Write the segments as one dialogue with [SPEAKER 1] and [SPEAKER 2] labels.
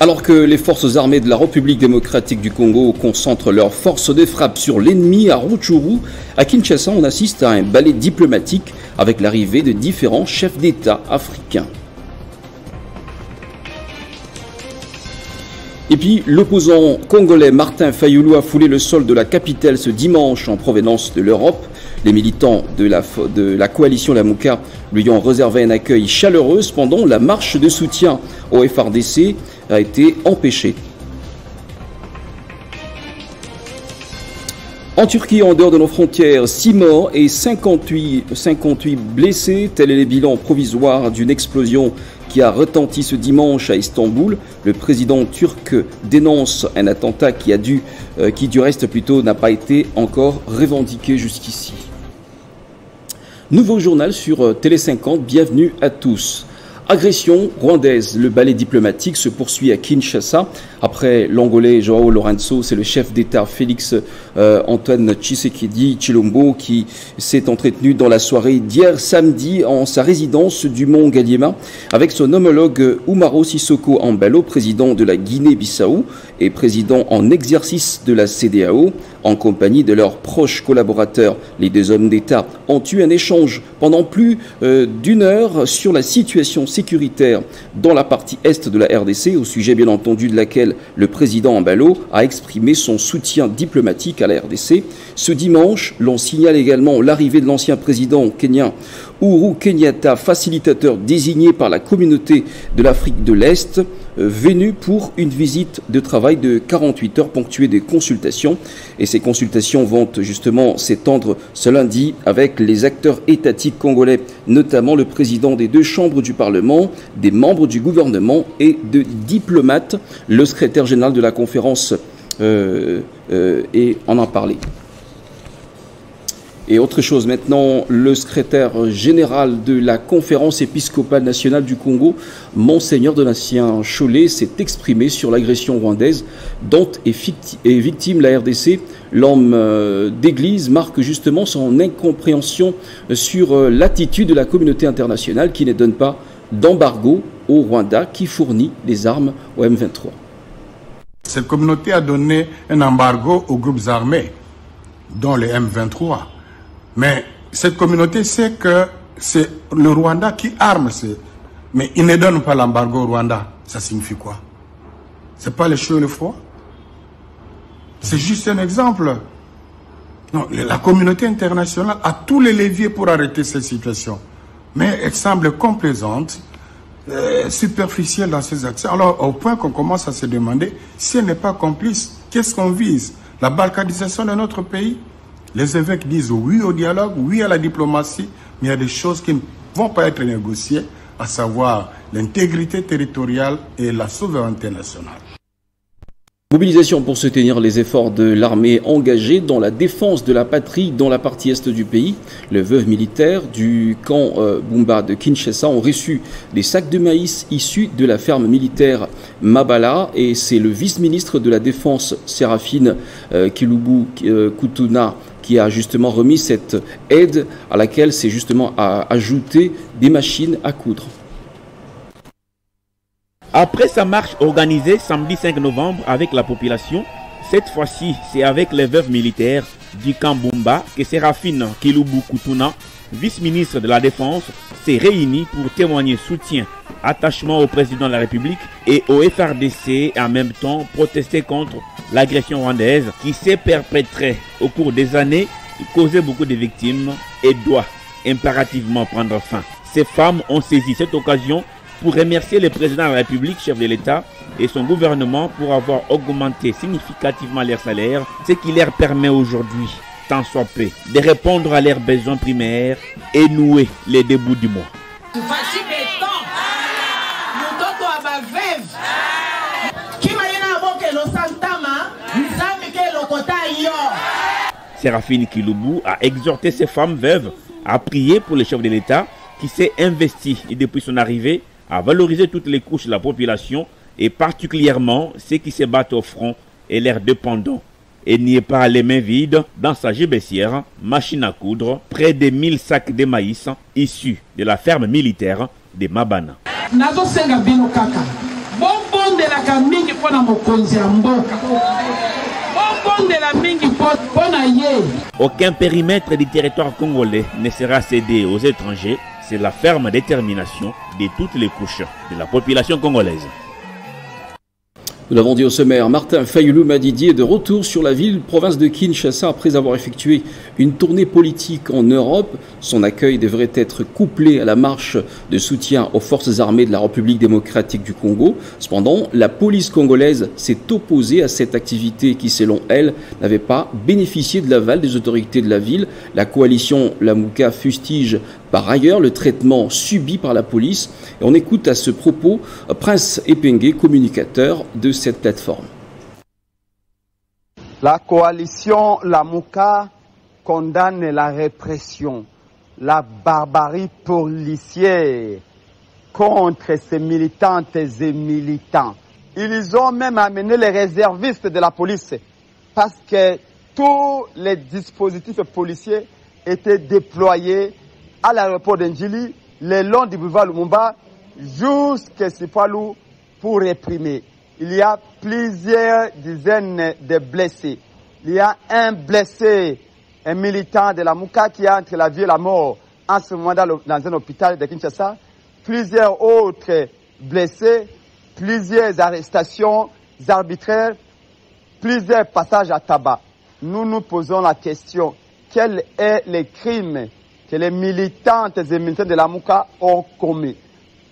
[SPEAKER 1] Alors que les forces armées de la République démocratique du Congo concentrent leurs forces de frappe sur l'ennemi à Rutshuru, à Kinshasa, on assiste à un ballet diplomatique avec l'arrivée de différents chefs d'État africains. Et puis, l'opposant congolais Martin Fayoulou a foulé le sol de la capitale ce dimanche en provenance de l'Europe. Les militants de la, de la coalition Lamouka lui ont réservé un accueil chaleureux. Cependant, la marche de soutien au FRDC a été empêchée. En Turquie, en dehors de nos frontières, 6 morts et 58, 58 blessés. Tel est le bilan provisoire d'une explosion qui a retenti ce dimanche à Istanbul. Le président turc dénonce un attentat qui a dû, euh, qui du reste plutôt n'a pas été encore revendiqué jusqu'ici. Nouveau journal sur euh, Télé 50. Bienvenue à tous. Agression rwandaise. Le ballet diplomatique se poursuit à Kinshasa. Après l'Angolais Joao Lorenzo, c'est le chef d'État Félix euh, Antoine Tshisekedi Chilombo qui s'est entretenu dans la soirée d'hier samedi en sa résidence du Mont Galiema avec son homologue Umaro Sissoko Ambalo, président de la Guinée-Bissau et président en exercice de la CDAO, en compagnie de leurs proches collaborateurs. Les deux hommes d'État ont eu un échange pendant plus euh, d'une heure sur la situation sécuritaire dans la partie est de la RDC, au sujet bien entendu de laquelle le président Ambalo a exprimé son soutien diplomatique à la RDC. Ce dimanche, l'on signale également l'arrivée de l'ancien président kenyan Uhuru Kenyatta, facilitateur désigné par la communauté de l'Afrique de l'Est, euh, venu pour une visite de travail de 48 heures ponctuée des consultations. Et ces consultations vont justement s'étendre ce lundi avec les acteurs étatiques congolais, notamment le président des deux chambres du Parlement, des membres du gouvernement et de diplomates. Le secrétaire général de la conférence euh, euh, et en a parlé. Et autre chose maintenant, le secrétaire général de la conférence épiscopale nationale du Congo, Monseigneur Donatien Cholet, s'est exprimé sur l'agression rwandaise dont est victime la RDC. L'homme euh, d'église marque justement son incompréhension sur euh, l'attitude de la communauté internationale qui ne donne pas d'embargo au Rwanda qui fournit les armes au M23.
[SPEAKER 2] Cette communauté a donné un embargo aux groupes armés, dont les M23. Mais cette communauté sait que c'est le Rwanda qui arme. Mais il ne donne pas l'embargo au Rwanda. Ça signifie quoi? C'est pas le chaud et le froid C'est juste un exemple. Non, la communauté internationale a tous les leviers pour arrêter cette situation. Mais elle semble complaisante, euh, superficielle dans ses actions. Alors, au point qu'on commence à se demander si elle n'est pas complice, qu'est-ce qu'on vise? La balkanisation de notre pays? Les évêques disent oui au dialogue, oui à la diplomatie, mais il y a des choses qui ne vont pas être négociées, à savoir l'intégrité territoriale et la souveraineté nationale.
[SPEAKER 1] Mobilisation pour soutenir les efforts de l'armée engagée dans la défense de la patrie dans la partie est du pays. Les veuves militaires du camp euh, Bumba de Kinshasa ont reçu des sacs de maïs issus de la ferme militaire Mabala et c'est le vice-ministre de la Défense Séraphine euh, Kilubu euh, Kutuna qui a justement remis cette aide à laquelle c'est justement ajouté des machines à coudre.
[SPEAKER 3] Après sa marche organisée samedi 5 novembre avec la population, cette fois-ci c'est avec les veuves militaires du Kambumba que Séraphine Kilubu Kutuna, vice-ministre de la Défense, s'est réunie pour témoigner soutien, attachement au président de la République et au FRDC et en même temps protester contre l'agression rwandaise qui s'est perpétrée au cours des années, causait beaucoup de victimes et doit impérativement prendre fin. Ces femmes ont saisi cette occasion pour remercier le président de la République, chef de l'État, et son gouvernement pour avoir augmenté significativement leurs salaires, ce qui leur permet aujourd'hui, tant soit peu, de répondre à leurs besoins primaires et nouer les débuts du mois. Séraphine Kilubu a exhorté ses femmes veuves à prier pour le chef de l'État qui s'est investi depuis son arrivée à valoriser toutes les couches de la population et particulièrement ceux qui se battent au front et leurs dépendants. Et n'y est pas les mains vides dans sa gibecière, machine à coudre, près de 1000 sacs de maïs issus de la ferme militaire de Mabana. Aucun périmètre du territoire congolais ne sera cédé aux étrangers. C'est la ferme détermination de toutes les couches de la population congolaise
[SPEAKER 1] Nous l'avons dit au sommaire, Martin Fayoulou Madidi est de retour sur la ville, province de Kinshasa, après avoir effectué une tournée politique en Europe. Son accueil devrait être couplé à la marche de soutien aux forces armées de la République démocratique du Congo. Cependant, la police congolaise s'est opposée à cette activité qui, selon elle, n'avait pas bénéficié de l'aval des autorités de la ville. La coalition Lamouka fustige par ailleurs le traitement subi par la police. Et on écoute à ce propos Prince Epengue, communicateur de cette plateforme.
[SPEAKER 4] La coalition Lamouka condamne la répression, la barbarie policière contre ces militantes et militants. Ils ont même amené les réservistes de la police parce que tous les dispositifs policiers étaient déployés à l'aéroport d'Endjili, le long du boulevard Lumumba, jusqu'à Sipalou pour réprimer. Il y a plusieurs dizaines de blessés. Il y a un blessé, un militant de la Mouka qui est entre la vie et la mort en ce moment dans, dans un hôpital de Kinshasa. Plusieurs autres blessés, plusieurs arrestations arbitraires, plusieurs passages à tabac. Nous nous posons la question, quel est le crime que les militantes et militants de la Mouka ont commis.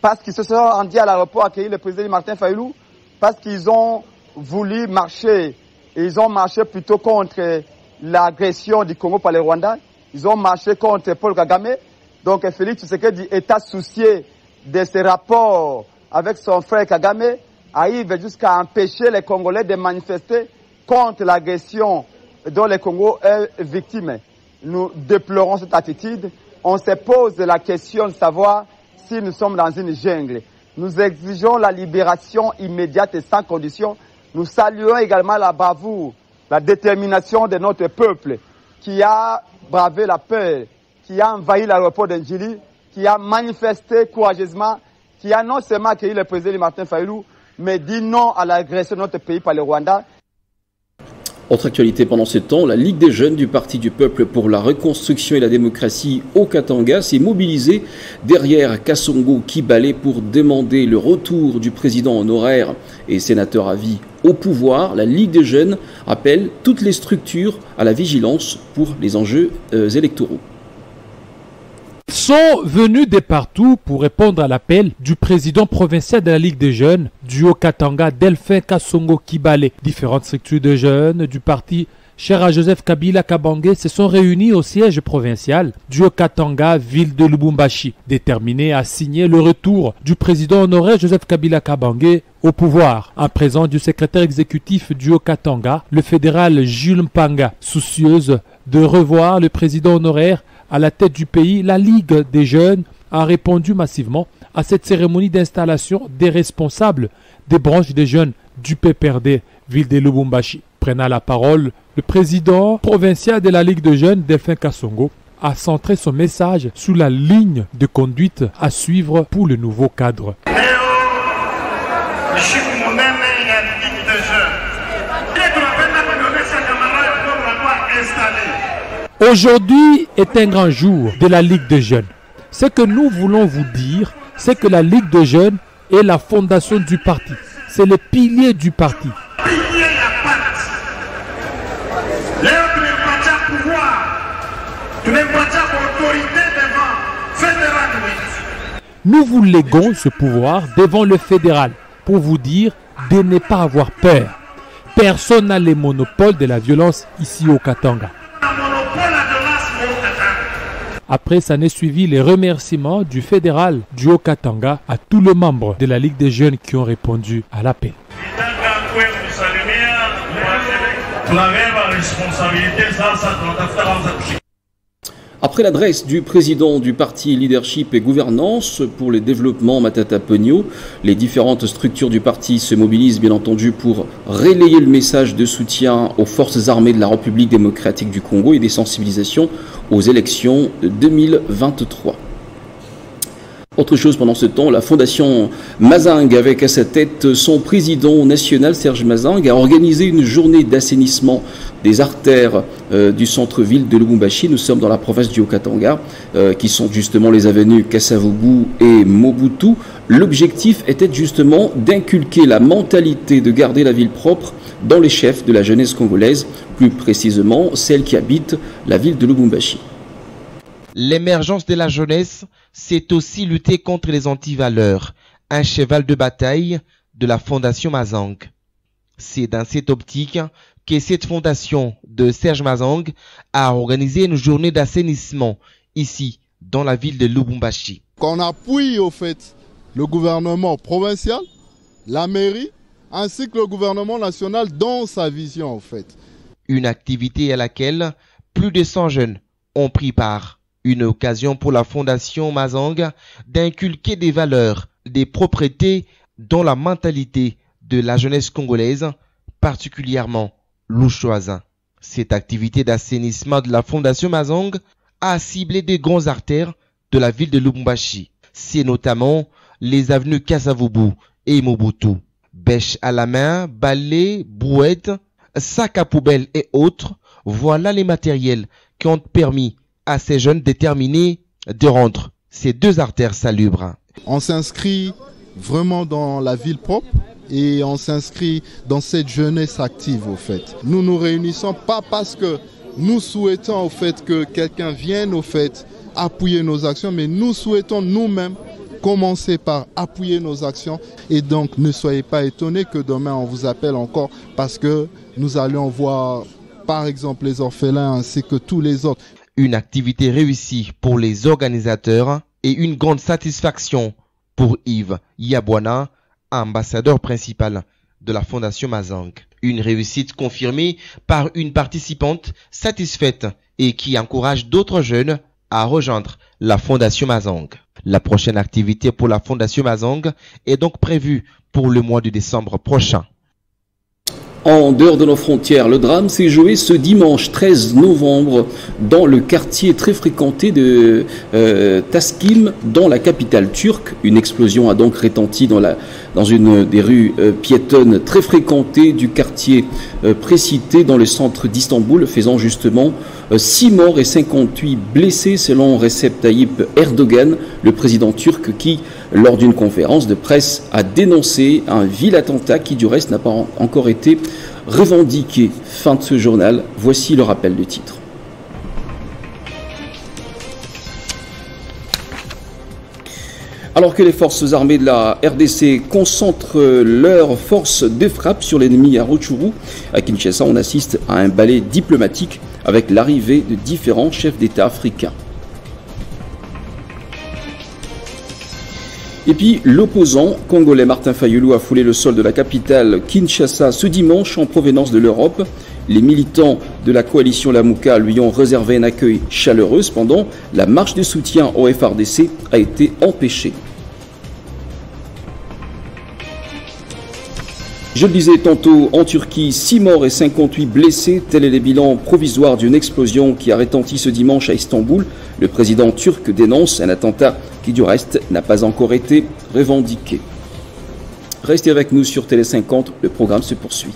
[SPEAKER 4] Parce qu'ils se sont rendus à l'aéroport accueillir le président Martin Fayoulou, parce qu'ils ont voulu marcher, ils ont marché plutôt contre l'agression du Congo par les Rwandais, ils ont marché contre Paul Kagame. Donc Félix Tshisekedi est associé de ces rapports avec son frère Kagame, arrive jusqu'à empêcher les Congolais de manifester contre l'agression dont le Congo est victime nous déplorons cette attitude. On se pose la question de savoir si nous sommes dans une jungle. Nous exigeons la libération immédiate et sans condition. Nous saluons également la bravoure, la détermination de notre peuple qui a bravé la peur, qui a envahi l'aéroport d'Engili, qui a manifesté courageusement, qui a non seulement accueilli le président Martin Fayoulou, mais dit non à l'agression de notre pays par le Rwanda.
[SPEAKER 1] Autre actualité pendant ce temps, la Ligue des jeunes du Parti du peuple pour la reconstruction et la démocratie au Katanga s'est mobilisée derrière Kassongo Kibale pour demander le retour du président honoraire et sénateur à vie au pouvoir. La Ligue des jeunes appelle toutes les structures à la vigilance pour les enjeux euh, électoraux
[SPEAKER 5] sont venus de partout pour répondre à l'appel du président provincial de la Ligue des jeunes du Haut-Katanga, Delphin Kassongo Kibale. Différentes structures de jeunes du parti cher à Joseph Kabila Kabangé se sont réunis au siège provincial du Haut-Katanga, ville de Lubumbashi, déterminés à signer le retour du président honoré Joseph Kabila Kabangé au pouvoir, en présence du secrétaire exécutif du Haut-Katanga, le fédéral Jules Mpanga, soucieuse de revoir le président honoraire à la tête du pays, la Ligue des jeunes a répondu massivement à cette cérémonie d'installation des responsables des branches des jeunes du PPRD, ville de Lubumbashi. Prenant la parole, le président provincial de la Ligue des jeunes, Delphin Kassongo, a centré son message sur la ligne de conduite à suivre pour le nouveau cadre. Aujourd'hui est un grand jour de la Ligue des jeunes. Ce que nous voulons vous dire, c'est que la Ligue des jeunes est la fondation du parti. C'est le pilier du parti. Nous vous léguons ce pouvoir devant le fédéral pour vous dire de ne pas avoir peur. Personne n'a les monopoles de la violence ici au Katanga. Après, ça n'est suivi les remerciements du fédéral du Haut-Katanga à tous les membres de la Ligue des jeunes qui ont répondu à l'appel.
[SPEAKER 1] Après l'adresse du président du parti Leadership et Gouvernance pour le développement Matata Pogno, les différentes structures du parti se mobilisent bien entendu pour relayer le message de soutien aux forces armées de la République démocratique du Congo et des sensibilisations aux élections de 2023. Autre chose pendant ce temps, la fondation Mazing, avec à sa tête son président national Serge Mazing, a organisé une journée d'assainissement des artères euh, du centre-ville de Lubumbashi. Nous sommes dans la province du Haut-Katanga, euh, qui sont justement les avenues Kasavubu et Mobutu. L'objectif était justement d'inculquer la mentalité de garder la ville propre dans les chefs de la jeunesse congolaise, plus précisément celle qui habite la ville de Lubumbashi.
[SPEAKER 6] L'émergence de la jeunesse, c'est aussi lutter contre les antivaleurs, un cheval de bataille de la Fondation Mazang. C'est dans cette optique que cette fondation de Serge Mazang a organisé une journée d'assainissement ici, dans la ville de Lubumbashi.
[SPEAKER 7] Qu'on appuie au fait le gouvernement provincial, la mairie, ainsi que le gouvernement national dans sa vision en fait.
[SPEAKER 6] Une activité à laquelle plus de 100 jeunes ont pris part. Une occasion pour la Fondation Mazang d'inculquer des valeurs, des propriétés dans la mentalité de la jeunesse congolaise, particulièrement louchoise. Cette activité d'assainissement de la Fondation Mazang a ciblé des grands artères de la ville de Lubumbashi. C'est notamment les avenues Kasavubu et Mobutu. Bêche à la main, balai, brouette, sac à poubelle et autres, voilà les matériels qui ont permis à ces jeunes déterminés de rendre ces deux artères salubres.
[SPEAKER 7] On s'inscrit vraiment dans la ville propre et on s'inscrit dans cette jeunesse active au fait. Nous nous réunissons pas parce que nous souhaitons au fait que quelqu'un vienne au fait appuyer nos actions, mais nous souhaitons nous-mêmes commencer par appuyer nos actions et donc ne soyez pas étonnés que demain on vous appelle encore parce que nous allons voir par exemple les orphelins ainsi que tous les autres
[SPEAKER 6] une activité réussie pour les organisateurs et une grande satisfaction pour Yves Yabwana, ambassadeur principal de la Fondation Mazang. Une réussite confirmée par une participante satisfaite et qui encourage d'autres jeunes à rejoindre la Fondation Mazang. La prochaine activité pour la Fondation Mazang est donc prévue pour le mois de décembre prochain.
[SPEAKER 1] En dehors de nos frontières, le drame s'est joué ce dimanche 13 novembre dans le quartier très fréquenté de euh, Taskim, dans la capitale turque. Une explosion a donc retenti dans, une des rues euh, piétonnes très fréquentées du quartier euh, précité dans le centre d'Istanbul, faisant justement 6 morts et 58 blessés selon Recep Tayyip Erdogan, le président turc qui, lors d'une conférence de presse, a dénoncé un vil attentat qui du reste n'a pas encore été revendiqué. Fin de ce journal, voici le rappel du titre. Alors que les forces armées de la RDC concentrent leurs forces de frappe sur l'ennemi à Rutshuru, à Kinshasa, on assiste à un ballet diplomatique avec l'arrivée de différents chefs d'État africains. Et puis l'opposant congolais Martin Fayoulou a foulé le sol de la capitale Kinshasa ce dimanche en provenance de l'Europe. Les militants de la coalition Lamouka lui ont réservé un accueil chaleureux. Cependant, la marche de soutien au FRDC a été empêchée. Je le disais tantôt, en Turquie, 6 morts et 58 blessés. Tel est le bilan provisoire d'une explosion qui a retenti ce dimanche à Istanbul. Le président turc dénonce un attentat qui, du reste, n'a pas encore été revendiqué. Restez avec nous sur Télé 50, le programme se poursuit.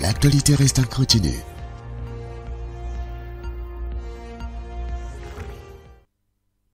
[SPEAKER 8] L'actualité reste continue.